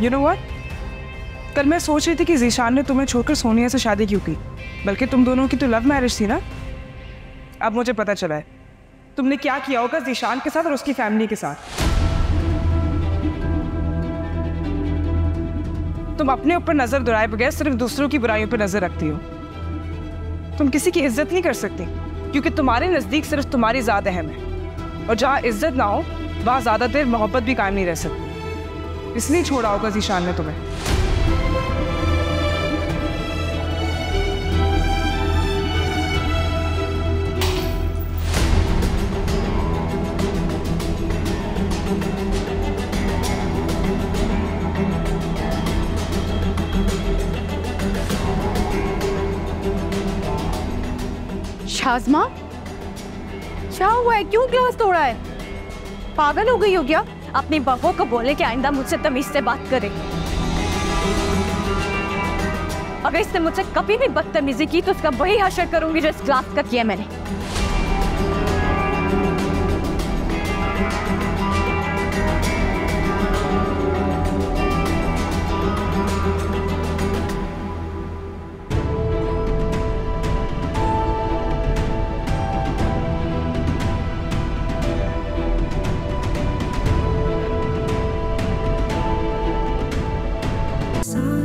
You know what कल मैं सोच रही थी कि जीशान ने तुम्हें छोड़कर सोनिया से शादी क्यों की? बल्कि तुम दोनों की तो लव मैरिज थी ना? अब मुझे पता चला है। तुमने क्या किया होगा जीशान के साथ और उसकी फैमिली के साथ? तुम अपने ऊपर नज़र दुराए बगैर सिर्फ़ दूसरों की बुराइयों पर नज़र रखती हो। तुम किसी की इज़्ज़त नहीं कर सकती, क्योंकि तुम्हारे नज़दीक सिर्फ़ तुम्हारी ज़्यादा अहम है। और जहाँ इज़्ज़त ना हो, वहाँ ज़्यादा देर मोहब्बत भी कायम नहीं रह सकती। इसलिए छोड़ा होगा जीशान ने तुम्हें। शाजमा? क्या हुआ है? क्यों ग्लास तोड़ा है? पागल हो गई हो क्या? अपनी बहू को बोले कि आइंदा मुझसे तमीज से बात करे। अगर इसने मुझसे कभी भी बदतमीजी की तो उसका वही हशर करूँगी जो इस क्लास का किया मैंने।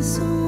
soul.